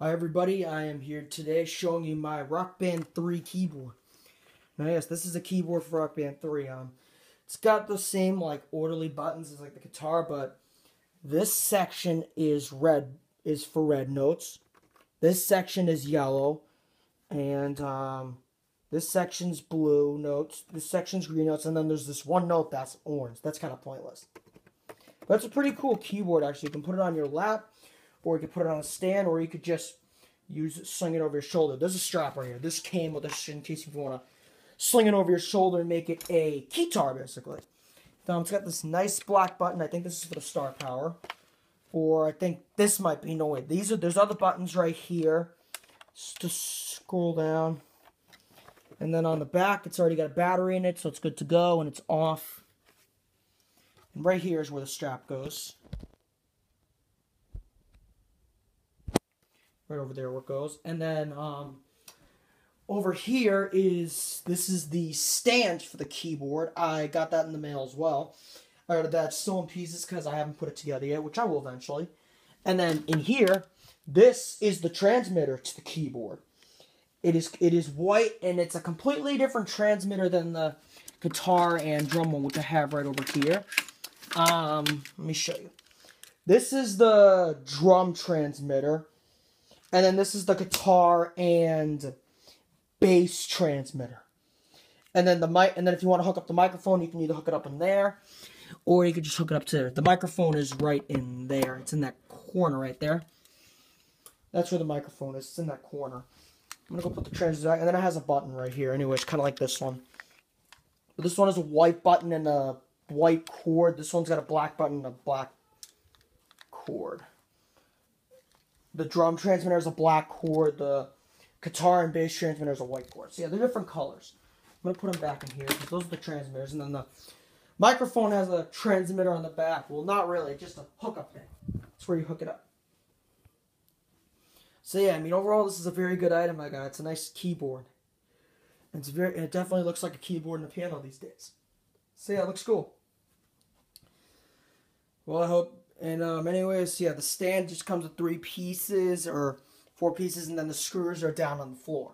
Hi everybody, I am here today showing you my Rock Band 3 keyboard. Now yes, this is a keyboard for Rock Band 3. Um, It's got the same like orderly buttons as like the guitar, but this section is red, is for red notes. This section is yellow, and um, this section's blue notes, this section's green notes, and then there's this one note that's orange. That's kind of pointless. But it's a pretty cool keyboard actually. You can put it on your lap, or you could put it on a stand, or you could just use it, sling it over your shoulder. There's a strap right here. This came with this in case if you want to sling it over your shoulder and make it a guitar, basically. Now, it's got this nice black button. I think this is for the star power. Or I think this might be, no way. These are, there's other buttons right here. Just scroll down. And then on the back, it's already got a battery in it, so it's good to go, and it's off. And right here is where the strap goes. Right over there where it goes. And then um, over here is this is the stand for the keyboard. I got that in the mail as well. I ordered that still in pieces because I haven't put it together yet, which I will eventually. And then in here, this is the transmitter to the keyboard. It is it is white and it's a completely different transmitter than the guitar and drum one, which I have right over here. Um, let me show you. This is the drum transmitter and then this is the guitar and bass transmitter. And then the mic, and then if you want to hook up the microphone, you can either hook it up in there, or you could just hook it up to there. The microphone is right in there. It's in that corner right there. That's where the microphone is. It's in that corner. I'm gonna go put the transmitter, and then it has a button right here. Anyway, it's kind of like this one. But this one has a white button and a white cord. This one's got a black button and a black cord the drum transmitter is a black cord, the guitar and bass transmitter is a white cord. So yeah, they're different colors. I'm gonna put them back in here because those are the transmitters, and then the microphone has a transmitter on the back. Well, not really, just a hookup thing. That's where you hook it up. So yeah, I mean overall, this is a very good item I got. It's a nice keyboard. And it's very, it definitely looks like a keyboard and a piano these days. So yeah, it looks cool. Well, I hope and um, anyways, yeah, the stand just comes with three pieces or four pieces, and then the screws are down on the floor.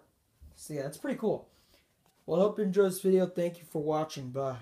So yeah, that's pretty cool. Well, I hope you enjoyed this video. Thank you for watching. Bye.